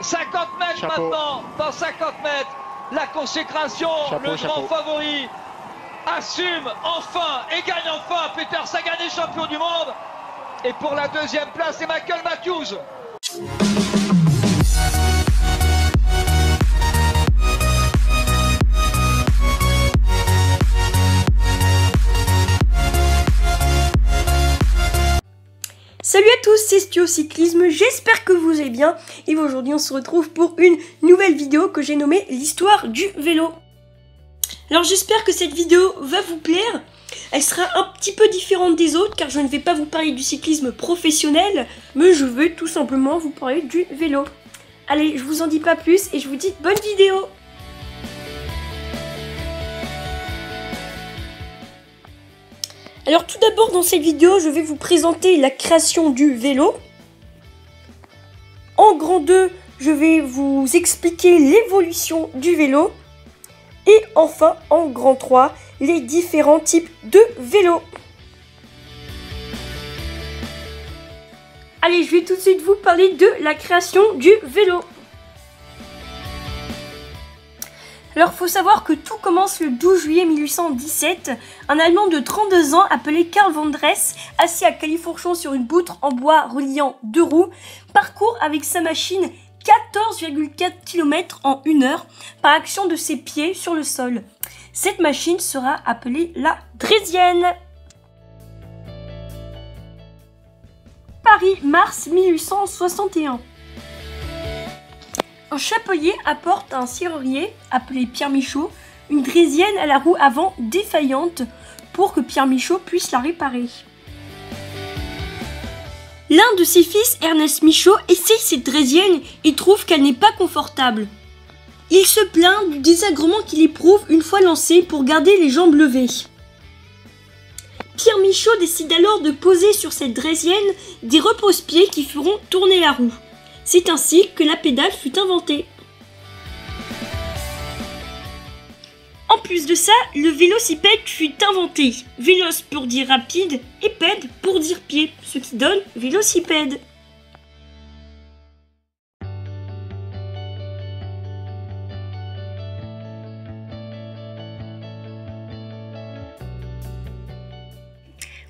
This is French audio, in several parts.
50 mètres Chapeau. maintenant, dans 50 mètres, la consécration, Chapeau, le grand favori assume enfin et gagne enfin Peter Sagan est champion du monde. Et pour la deuxième place, c'est Michael Matthews. Salut à tous, c'est Stio Cyclisme, j'espère que vous allez bien et aujourd'hui on se retrouve pour une nouvelle vidéo que j'ai nommée l'histoire du vélo. Alors j'espère que cette vidéo va vous plaire, elle sera un petit peu différente des autres car je ne vais pas vous parler du cyclisme professionnel mais je vais tout simplement vous parler du vélo. Allez, je vous en dis pas plus et je vous dis bonne vidéo Alors tout d'abord dans cette vidéo, je vais vous présenter la création du vélo. En grand 2, je vais vous expliquer l'évolution du vélo. Et enfin, en grand 3, les différents types de vélos. Allez, je vais tout de suite vous parler de la création du vélo. Alors, faut savoir que tout commence le 12 juillet 1817. Un Allemand de 32 ans appelé Karl von Dress, assis à califourchon sur une poutre en bois reliant deux roues, parcourt avec sa machine 14,4 km en une heure par action de ses pieds sur le sol. Cette machine sera appelée la Drésienne. Paris, mars 1861. Un chapelier apporte à un serrurier, appelé Pierre Michaud, une drésienne à la roue avant défaillante pour que Pierre Michaud puisse la réparer. L'un de ses fils, Ernest Michaud, essaye cette drésienne et trouve qu'elle n'est pas confortable. Il se plaint du désagrément qu'il éprouve une fois lancé pour garder les jambes levées. Pierre Michaud décide alors de poser sur cette drésienne des repose-pieds qui feront tourner la roue. C'est ainsi que la pédale fut inventée. En plus de ça, le vélocipède fut inventé. Vélos pour dire rapide et pède pour dire pied, ce qui donne vélocipède.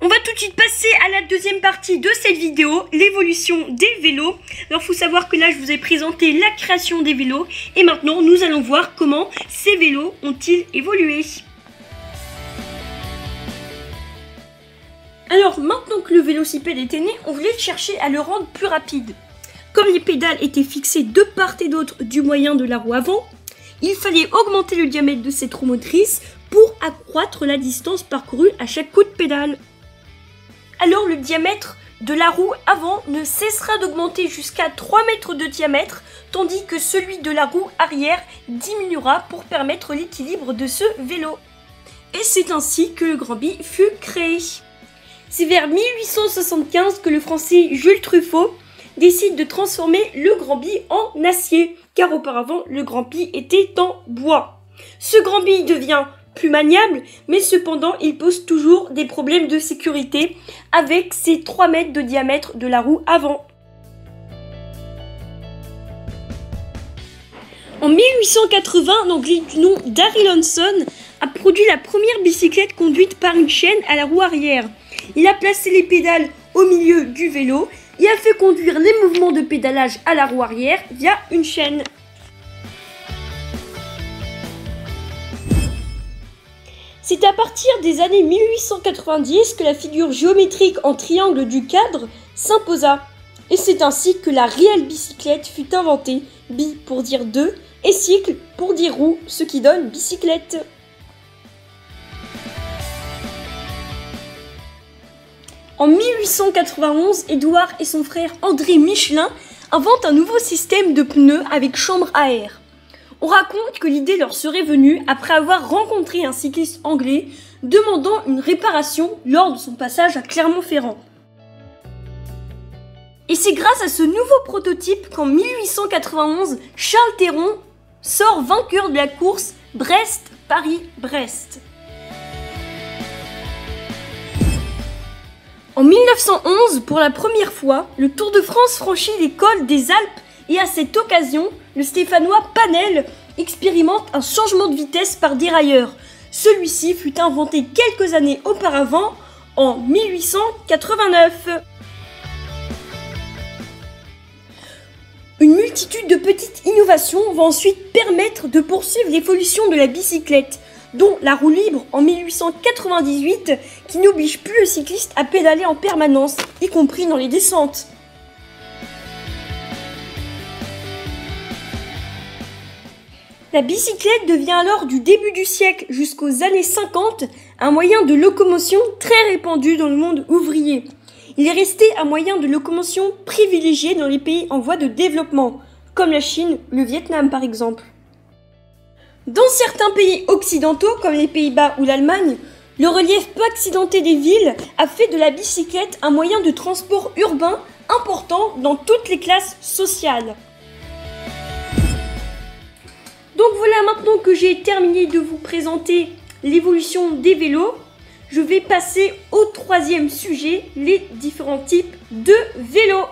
On va tout de suite passer à la deuxième partie de cette vidéo, l'évolution des vélos. Alors faut savoir que là je vous ai présenté la création des vélos et maintenant nous allons voir comment ces vélos ont-ils évolué. Alors maintenant que le vélocipède était né, on voulait chercher à le rendre plus rapide. Comme les pédales étaient fixées de part et d'autre du moyen de la roue avant, il fallait augmenter le diamètre de cette roue motrice pour accroître la distance parcourue à chaque coup de pédale alors le diamètre de la roue avant ne cessera d'augmenter jusqu'à 3 mètres de diamètre, tandis que celui de la roue arrière diminuera pour permettre l'équilibre de ce vélo. Et c'est ainsi que le Grand Bi fut créé. C'est vers 1875 que le français Jules Truffaut décide de transformer le Grand Bi en acier, car auparavant le Grand Bi était en bois. Ce Grand Bi devient plus maniable, mais cependant il pose toujours des problèmes de sécurité avec ses 3 mètres de diamètre de la roue avant. En 1880, l'anglais du nom Darry Lonson a produit la première bicyclette conduite par une chaîne à la roue arrière. Il a placé les pédales au milieu du vélo et a fait conduire les mouvements de pédalage à la roue arrière via une chaîne. C'est à partir des années 1890 que la figure géométrique en triangle du cadre s'imposa. Et c'est ainsi que la réelle bicyclette fut inventée, bi pour dire deux, et cycle pour dire roue, ce qui donne bicyclette. En 1891, Édouard et son frère André Michelin inventent un nouveau système de pneus avec chambre à air. On raconte que l'idée leur serait venue après avoir rencontré un cycliste anglais demandant une réparation lors de son passage à Clermont-Ferrand. Et c'est grâce à ce nouveau prototype qu'en 1891, Charles Théron sort vainqueur de la course Brest-Paris-Brest. En 1911, pour la première fois, le Tour de France franchit les cols des Alpes et à cette occasion, le Stéphanois Panel expérimente un changement de vitesse par dérailleur. Celui-ci fut inventé quelques années auparavant, en 1889. Une multitude de petites innovations vont ensuite permettre de poursuivre l'évolution de la bicyclette, dont la roue libre en 1898 qui n'oblige plus le cycliste à pédaler en permanence, y compris dans les descentes. La bicyclette devient alors du début du siècle jusqu'aux années 50 un moyen de locomotion très répandu dans le monde ouvrier. Il est resté un moyen de locomotion privilégié dans les pays en voie de développement, comme la Chine, le Vietnam par exemple. Dans certains pays occidentaux, comme les Pays-Bas ou l'Allemagne, le relief peu accidenté des villes a fait de la bicyclette un moyen de transport urbain important dans toutes les classes sociales. Donc voilà, maintenant que j'ai terminé de vous présenter l'évolution des vélos, je vais passer au troisième sujet, les différents types de vélos.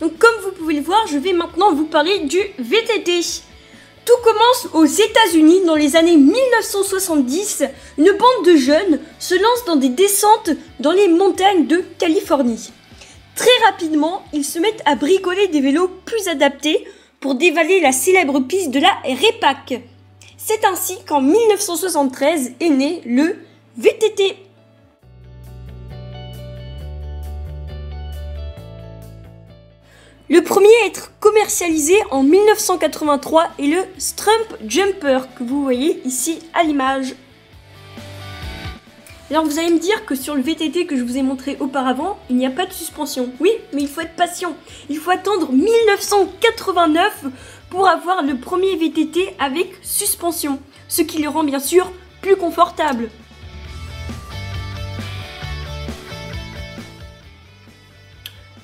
Donc comme vous pouvez le voir, je vais maintenant vous parler du VTT. Tout commence aux États-Unis dans les années 1970. Une bande de jeunes se lance dans des descentes dans les montagnes de Californie. Très rapidement, ils se mettent à bricoler des vélos plus adaptés pour dévaler la célèbre piste de la REPAC. C'est ainsi qu'en 1973 est né le VTT. Le premier à être commercialisé en 1983 est le Strump Jumper que vous voyez ici à l'image. Alors vous allez me dire que sur le VTT que je vous ai montré auparavant, il n'y a pas de suspension. Oui, mais il faut être patient. Il faut attendre 1989 pour avoir le premier VTT avec suspension, ce qui le rend bien sûr plus confortable.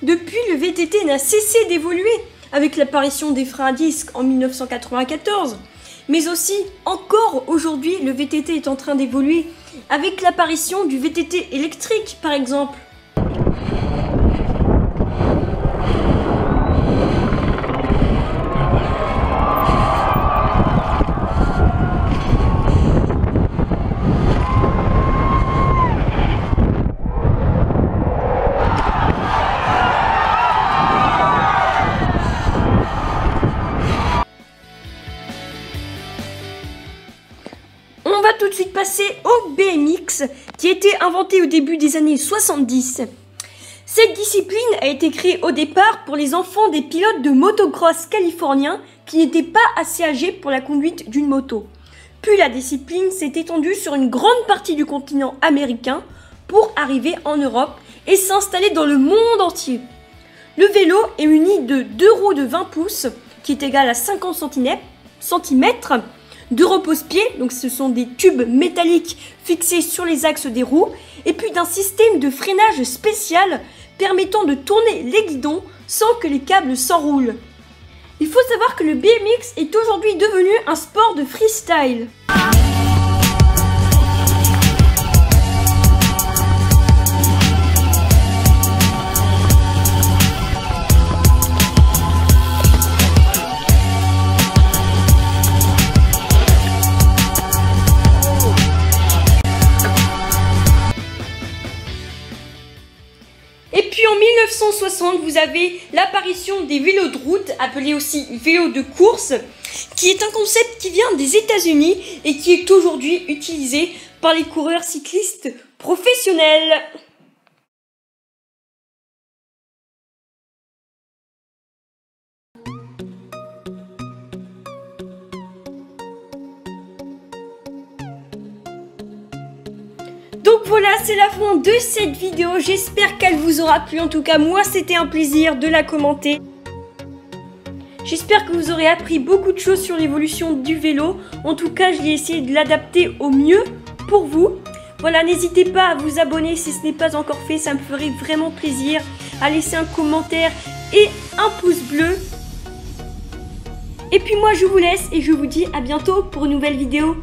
Depuis, le VTT n'a cessé d'évoluer avec l'apparition des freins à disque en 1994. Mais aussi, encore aujourd'hui, le VTT est en train d'évoluer avec l'apparition du VTT électrique, par exemple. Tout de suite passer au BMX, qui a été inventé au début des années 70. Cette discipline a été créée au départ pour les enfants des pilotes de motocross californiens qui n'étaient pas assez âgés pour la conduite d'une moto. Puis la discipline s'est étendue sur une grande partie du continent américain pour arriver en Europe et s'installer dans le monde entier. Le vélo est muni de deux roues de 20 pouces, qui est égal à 50 cm, de repose-pied, donc ce sont des tubes métalliques fixés sur les axes des roues, et puis d'un système de freinage spécial permettant de tourner les guidons sans que les câbles s'enroulent. Il faut savoir que le BMX est aujourd'hui devenu un sport de freestyle. 1960, vous avez l'apparition des vélos de route, appelés aussi vélos de course, qui est un concept qui vient des États-Unis et qui est aujourd'hui utilisé par les coureurs cyclistes professionnels. Voilà, c'est la fin de cette vidéo. J'espère qu'elle vous aura plu. En tout cas, moi, c'était un plaisir de la commenter. J'espère que vous aurez appris beaucoup de choses sur l'évolution du vélo. En tout cas, je vais essayer de l'adapter au mieux pour vous. Voilà, n'hésitez pas à vous abonner si ce n'est pas encore fait. Ça me ferait vraiment plaisir. À laisser un commentaire et un pouce bleu. Et puis moi, je vous laisse et je vous dis à bientôt pour une nouvelle vidéo.